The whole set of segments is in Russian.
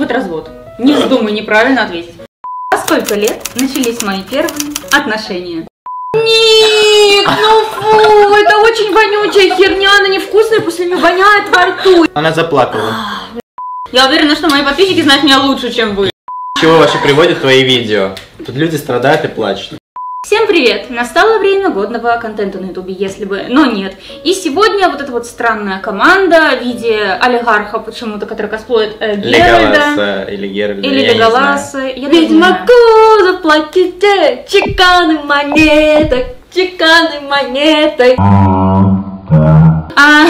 быть развод. Не вздумай неправильно ответить. А сколько лет начались мои первые отношения? Нет, ну фу, это очень вонючая херня, она невкусная, после нее воняет во рту. Она заплакала. Я уверена, что мои подписчики знают меня лучше, чем вы. Чего вообще приводят твои видео? Тут люди страдают и плачут. Всем привет! Настало время годного контента на ютубе, если бы, но нет. И сегодня вот эта вот странная команда в виде олигарха почему-то, который косплеит э, Геральда. Или Геральда, Или я не Леголаса. Я даже не знаю. Ведьмаку заплатите чеканы монеток, чеканы монеток. А,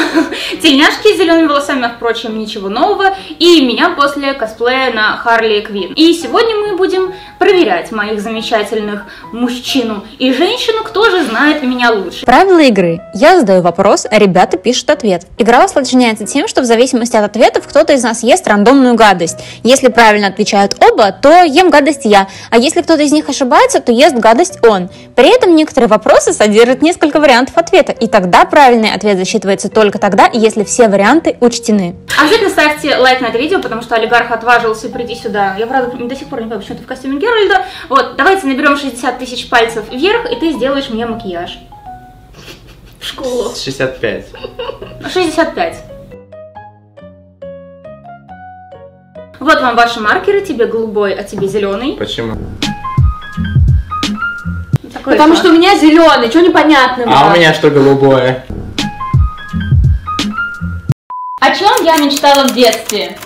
тельняшки с зелеными волосами, а, впрочем, ничего нового. И меня после косплея на Харли Квин. И сегодня мы будем проверять моих замечательных мужчину и женщину, кто же знает меня лучше. Правила игры. Я задаю вопрос, а ребята пишут ответ. Игра усложняется тем, что в зависимости от ответов кто-то из нас ест рандомную гадость. Если правильно отвечают оба, то ем гадость я, а если кто-то из них ошибается, то ест гадость он. При этом некоторые вопросы содержат несколько вариантов ответа, и тогда правильный ответ засчитывается только тогда, если все варианты учтены. Обязательно ставьте лайк на это видео, потому что олигарх отважился прийти сюда. Я, правда, до сих пор не понимаю, почему ты в костюме Геральда. Вот, давайте наберем 60 тысяч пальцев вверх, и ты сделаешь мне макияж. В школу. 65. 65. Вот вам ваши маркеры, тебе голубой, а тебе зеленый. Почему? Такой Потому вот. что у меня зеленый, что непонятного? А у меня что голубое? О чем я мечтала в детстве?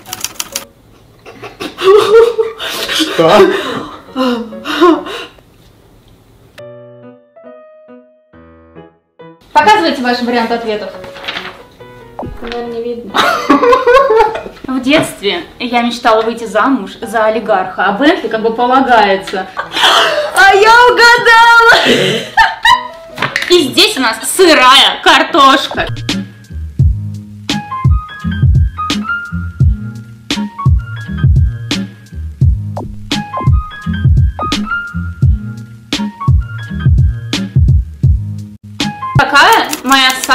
Что? Показывайте ваши варианты ответов. Наверное, не видно. В детстве я мечтала выйти замуж за олигарха, а Бентли как бы полагается. А я угадала! И здесь у нас сырая картошка.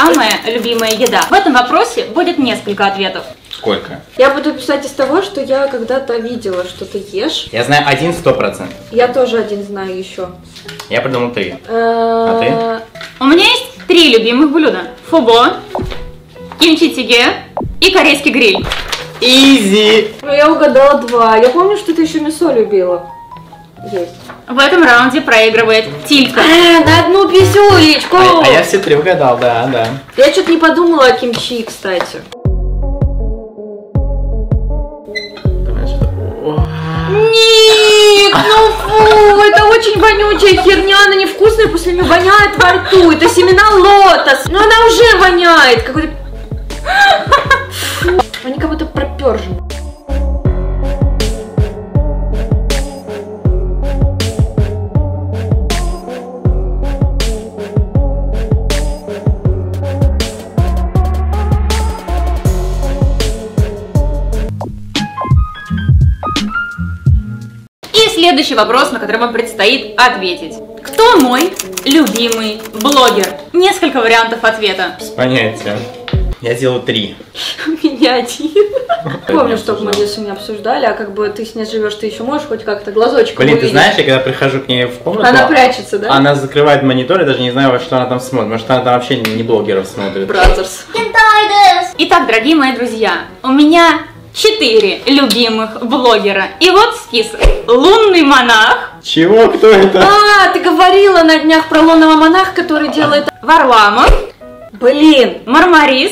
Самая любимая еда? В этом вопросе будет несколько ответов. Сколько? Я буду писать из того, что я когда-то видела, что ты ешь. Я знаю один сто процентов. Я тоже один знаю еще. Я придумал три. А У меня есть три любимых блюда. Фубо, кимчи тиге и корейский гриль. Изи! Ну, я угадала два. Я помню, что ты еще мясо любила. Есть. В этом раунде проигрывает Тилька. А, на одну писюлечку! А, а я все три угадал, да, да. Я что-то не подумала о кимчи, кстати. Нет, ну фу, это очень вонючая херня, она невкусная, после нее воняет во рту. Это семена лотос. Но она уже воняет. Какой-то... Они как будто пропержены. Следующий вопрос, на который вам предстоит ответить. Кто мой любимый блогер? Несколько вариантов ответа. Без понятия. Я делаю три. У меня один. Помню, что мы здесь сегодня обсуждали, а как бы ты с ней живешь, ты еще можешь хоть как-то глазочком Блин, ты увидеть. знаешь, я когда прихожу к ней в комнату, Она прячется, да? она закрывает монитор, я даже не знаю, во что она там смотрит. Может, она там вообще не блогеров смотрит. Brazzers. Итак, дорогие мои друзья, у меня четыре любимых блогера. И вот список. Лунный монах, Чего? Кто это? А, ты говорила на днях про лунного монаха, который делает... Варламов, Блин, Мармарис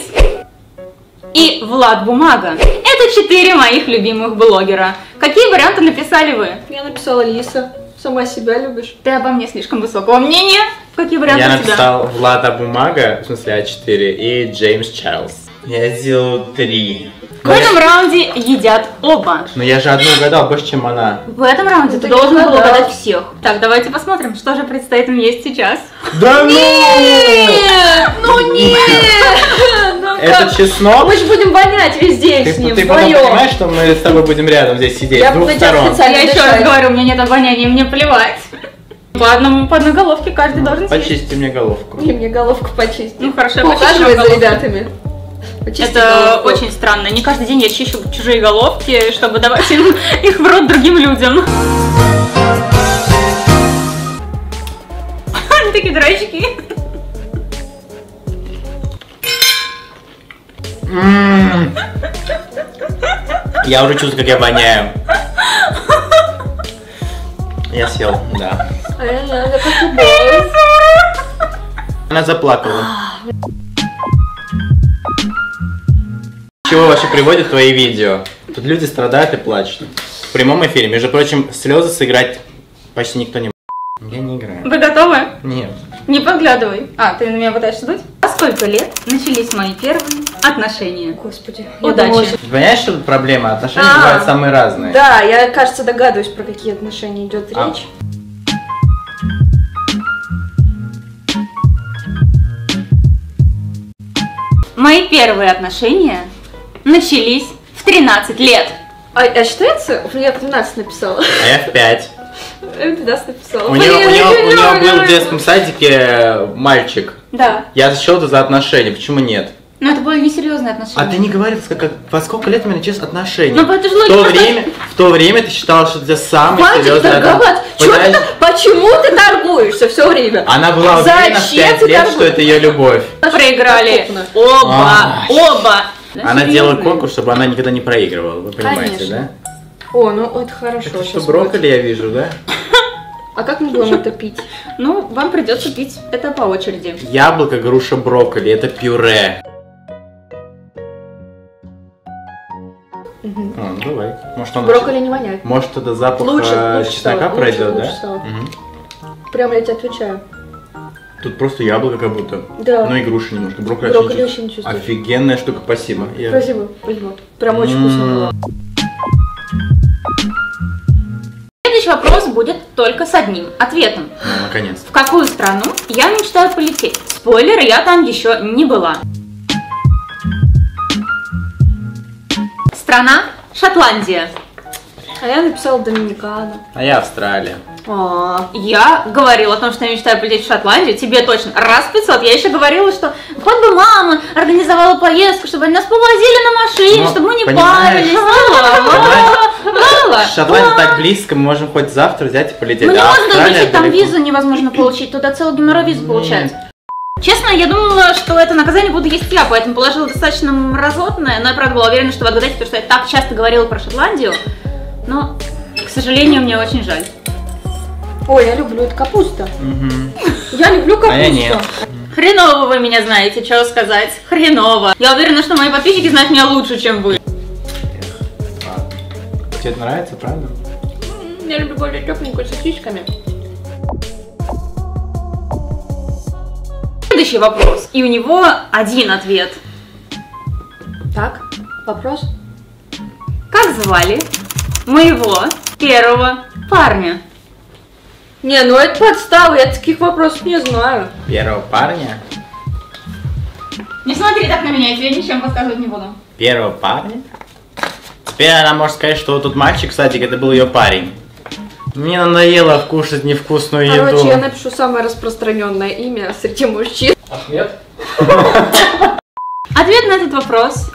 и Влад Бумага. Это четыре моих любимых блогера. Какие варианты написали вы? я написала Лиса. Сама себя любишь. Ты обо мне слишком высокого мнения. Какие варианты Я у тебя? написал Влада Бумага, в смысле А4, и Джеймс Чарльз. Я сделал три. В этом раунде едят оба. Но я же одну угадал, больше, чем она. В этом раунде Ну, ты ты не должен был угадать всех. Так, давайте посмотрим, что же предстоит мне есть сейчас. Да ну! Нет, ну нет! Ну Это как? чеснок? Мы же будем вонять весь день Ты, с ним ты потом понимаешь, что мы с тобой будем рядом здесь сидеть, Я двух сторон? специально Я еще раз говорю, у меня нет обоняния, мне плевать. По одному, по одной головке каждый должен съесть. Почисти мне головку. И мне головку почистить. Ну хорошо, я Поухаживай за ребятами. Почисти Это головку. очень странно. Не каждый день я чищу чужие головки, чтобы давать им их в рот другим людям. Они такие дурачки. М. Я уже чувствую, как я воняю. Я съел, да. А. Она заплакала. Чего вообще приводят твои видео? Тут люди страдают и плачут. В прямом эфире, между прочим, слезы сыграть почти никто не. Я не играю. Вы готовы? Нет. Не подглядывай. А, ты на меня пытаешься дуть? А сколько лет начались мои первые отношения? Господи. Удачи. Ты понимаешь, что тут проблема? Отношения А, бывают самые разные. Да, я, кажется, догадываюсь, про какие отношения идет А. речь. Мои первые отношения начались в 13 лет. А, а считается? Я в 12 написала. А я в пять. Я в 12 написала. У Лёля. был в детском садике мальчик. Да. Я счел это за отношения, почему нет? Но это были несерьезные отношения. А ты не говорил, как, как- во сколько лет у меня начались отношения? Ну, это же в, то время, в то время ты считала, что это самый Хватит серьезный торговать. Чё ты, почему ты торгуешься все время? Она была уверена в Зачем 5 ты лет, торгуешь? что это ее любовь. Проиграли оба, Ай. оба. Да, Она делала конкурс, чтобы она никогда не проигрывала, вы понимаете, Конечно. да? О, ну это хорошо. Это что, брокколи я вижу, да? будет. А как мы будем это пить? Ну, вам придется пить это по очереди. Яблоко, груша, брокколи, это пюре. Мгм. А, ну давай. Может, он Брокколи не воняет. Может, это запах Лучше, э, лучше чеснока стало, пройдет, лучше, да? лучше стало. Мгм. Прям я тебе отвечаю. Тут просто яблоко как будто. Да. Ну и груша немножко. Брокколи, вообще не чувствую. Офигенная штука, спасибо. Я- Спасибо, спасибо. Прям очень М. вкусно было. Следующий вопрос будет только с одним ответом. Ну, наконец. В какую страну я мечтаю полететь? Спойлер, я там еще не была. Страна Шотландия. А я написала Доминикана. А я Австралия. А, Я говорила о том, что я мечтаю полететь в Шотландию, тебе точно. Раз в 500. Я еще говорила, что хоть бы мама организовала поездку, чтобы они нас повозили на машине, Ну, чтобы мы не парились. Шотландия так близко, мы можем хоть завтра взять и полететь. Ну не а можно Австралия получить, там визу невозможно получить, туда целый геморрой визу получать. Честно, я думала, что это наказание буду есть я, поэтому положила достаточно мразотное, но я правда была уверена, что вы отгадаете, потому что я так часто говорила про Шотландию, но, к сожалению, мне очень жаль. Ой, я люблю, это капуста. Мгм. Я люблю капусту. А я нет. Хреново вы меня знаете, что сказать. Хреново. Я уверена, что мои подписчики знают меня лучше, чем вы. Ладно. Тебе это нравится, правда? Я люблю более тепленькую с сосисками. Следующий вопрос, и у него один ответ. Так, вопрос? Как звали моего первого парня? Не, ну это подстава, я таких вопросов не знаю. Первого парня? Не смотри так на меня, я тебе ничем подсказывать не буду. Первого парня? Теперь она может сказать, что вот тот мальчик садике, это был ее парень. Мне надоело кушать невкусную еду. Короче, я напишу самое распространенное имя среди мужчин. Ахмед? Ответ на этот вопрос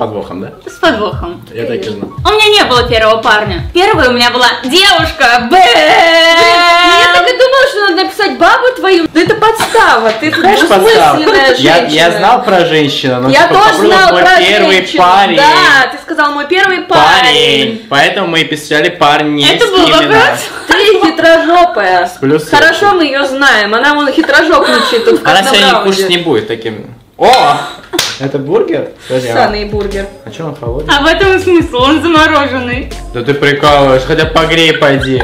подвохом, да? с подвохом. Я так и знал. У меня не было первого парня. Первой у меня была девушка. Бэ. Я так и думала, что надо написать бабу твою. Да это подстава, ты Знаешь, подстава? я, знал про женщину, но Я типа, тоже знала мой про первый женщину. парень. Да, ты сказал мой первый парень. Парень. Поэтому мы и писали парни Это был вопрос? Ты хитрожопая. Плюс Хорошо, мы ее знаем. Она вон хитрожопничает тут в Она сегодня кушать не будет таким. О! Это бургер? А- Ссаный бургер. А что он холодный? А в этом и смысл, он замороженный. Да ты прикалываешь, хотя погрей пойди.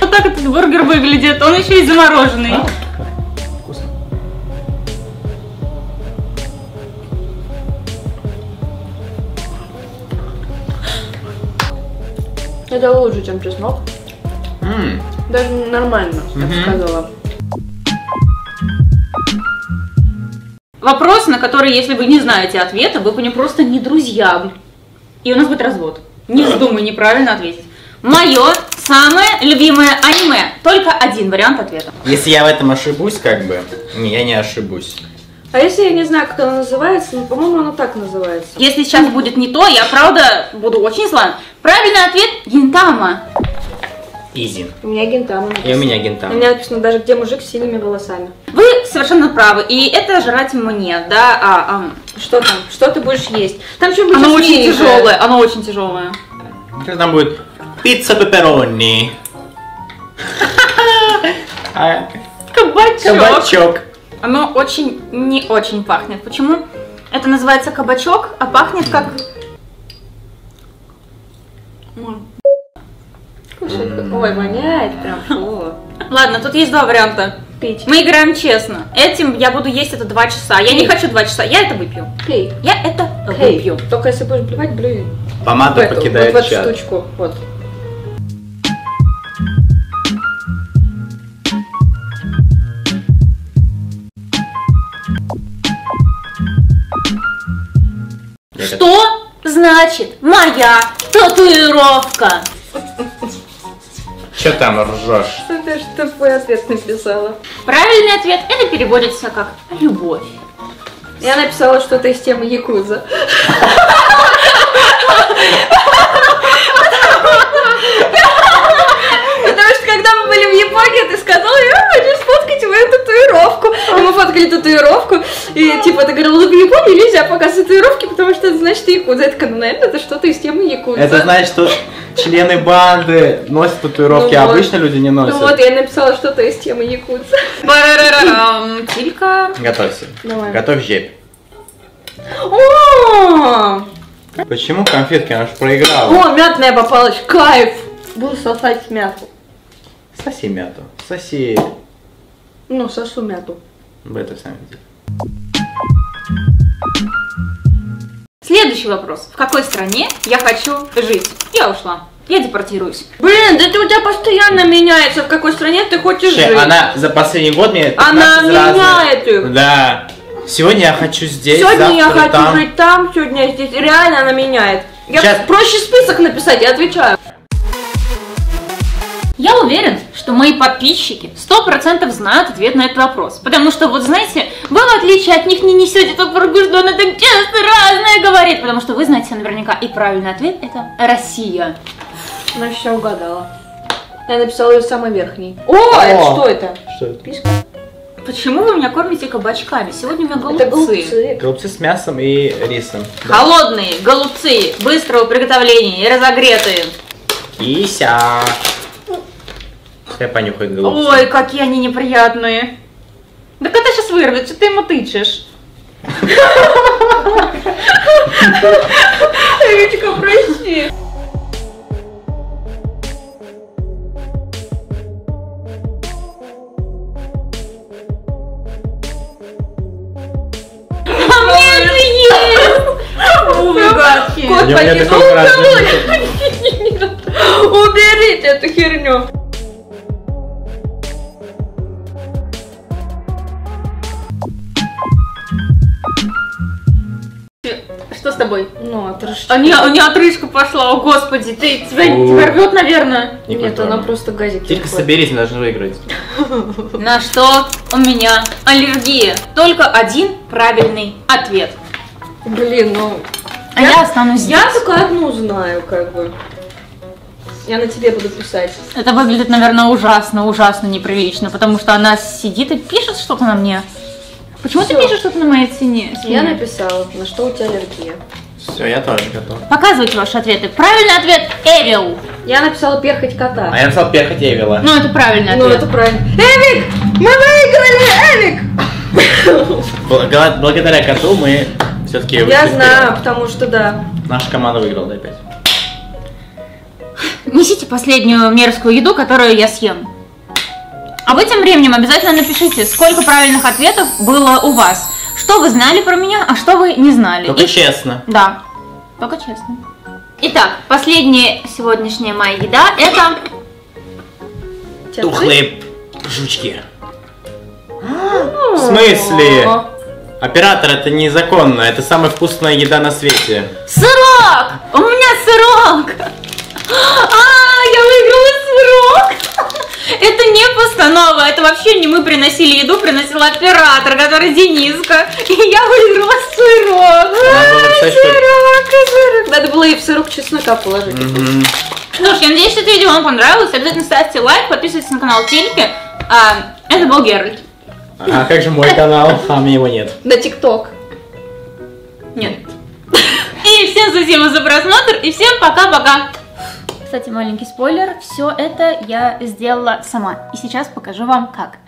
Вот так этот бургер выглядит, он еще и замороженный. А? Вкусно. Это лучше, чем чеснок. М, Даже нормально, я бы сказала. Вопрос, на который, если вы не знаете ответа, вы по нему просто не друзья. И у нас будет развод. Не вздумай неправильно ответить. Мое самое любимое аниме. Только один вариант ответа. Если я в этом ошибусь, как бы, не, я не ошибусь. А если я не знаю, как оно называется, ну, по-моему, оно так называется. Если сейчас будет не то, я правда буду очень зла. Правильный ответ – гинтама. Изи. У меня гентама написано. И у меня У гентам. меня написано даже, где мужик с синими волосами. Вы совершенно правы, и это жрать мне, да, а, ам, Что там? Что ты будешь есть? Там что-нибудь оно очень тяжелое, оно очень тяжелое. Сейчас там будет пицца пепперони. А, Кабачок. Кабачок. Оно очень не очень пахнет. Почему? Это называется кабачок, а пахнет как... М. Ой, воняет прям. Фу. Ладно, тут есть два варианта. Пить. Мы играем честно. Этим я буду есть это два часа. Я не хочу два часа, я это выпью. Пей. Я это Пей. выпью. Только если будешь блевать, блюй. В Помада эту, вот в покидает эту чат. штучку. Вот. Что значит моя татуировка? Чё там ржешь? Что ты ж тупой ответ написала? Правильный ответ это переводится как любовь. Я написала что-то из темы Якуза. Потому что когда мы были в Японии, ты сказала, я хочу сфоткать мою татуировку. И мы фоткали татуировку. И типа ты говорила, «Ну, в Японии нельзя показывать татуировки, потому что это значит Якуза. Я такая, ну, наверное, это что-то из темы Якуза. Это значит, что члены банды носят татуировки, Ну а вот. обычно люди не Ну вот, носят. я написала что-то из темы. Барарарам. Тилька. Готовься. Давай. Готовь жепь. О, Почему конфетки? Она же проиграла. О, мятная попалась, кайф! Буду сосать мяту. Соси мяту. Соси. Ну, сосу мяту. Вы это сами видели. Следующий вопрос. В какой стране я хочу жить? Я ушла. Я депортируюсь. Блин, да это у тебя постоянно меняется, в какой стране ты хочешь Слушай, жить. она за последний год мне Она 15 разных- меняет их. Да. Сегодня я хочу здесь, Сегодня я завтра хочу там. жить там, сегодня здесь. Реально она меняет. Я Сейчас. проще список написать, я отвечаю. Я уверен, что мои подписчики 100% знают ответ на этот вопрос. Потому что, вот знаете, вы в отличие от них не несете тот фургу, что она так часто разное говорит. Потому что вы знаете наверняка, и правильный ответ это Россия. Она все угадала. Я написала ее самый верхний. О, это что это? Что это? Писька? Почему вы меня кормите кабачками? Сегодня у меня голубцы. Это голубцы. Голубцы с мясом и рисом. Да. Холодные голубцы, быстрого приготовления и разогретые. Кися. Пускай понюхает голубцы. Ой, какие они неприятные. Да это сейчас вырвет, что ты ему тычешь? Речка, прости. А гадкие. Кот покинул. Уберите эту херню. Отрыжь. А не, у нее отрыжка пошла, о господи, ты, тебя, тебя рвет, наверное. Нет, Некультурно. она просто газик. Тилька, соберись, мы должны выиграть. На что у меня аллергия? Только один правильный ответ. Блин, ну... А я, останусь здесь. Я только одну знаю, как бы. Я на тебе буду писать. Это выглядит, наверное, ужасно, ужасно неприлично, потому что она сидит и пишет что-то на мне. Почему ты Всё. пишешь что-то на моей цене? Я написала, на что у тебя аллергия. Все, я тоже готов. Показывайте ваши ответы. Правильный ответ – Эвил. Я написала перхоть кота. А я написал перхоть Эвила. Ну, это правильный Ну, ответ. это правильно. Эвик! Мы выиграли! Эвик! Бла- Благодаря коту мы все-таки Я знаю, потому что да. Наша команда выиграла да, опять. Несите последнюю мерзкую еду, которую я съем. А вы тем временем обязательно напишите, сколько правильных ответов было у вас. Что вы знали про меня, а что вы не знали. Только И- честно. Да, только честно. Итак, последняя сегодняшняя моя еда это Тухлые жучки. В смысле? Оператор, это незаконно. Это самая вкусная еда на свете. сырок! У меня сырок! А, я выиграла сырок! Это не постанова, это вообще не мы приносили еду, приносил оператор, который Дениска. И я выиграла сырок. Надо было написать, что- Сырок, сырок. Надо было и в сырок чеснока положить. Мгм. Слушай, я надеюсь, что это видео вам понравилось. Обязательно ставьте лайк, подписывайтесь на канал Тильки. А, это был Геральт. А как же мой канал? А мне его нет. На ТикТок. Нет. И всем спасибо за просмотр, и всем пока-пока. Кстати, маленький спойлер, все это я сделала сама. И сейчас покажу вам как.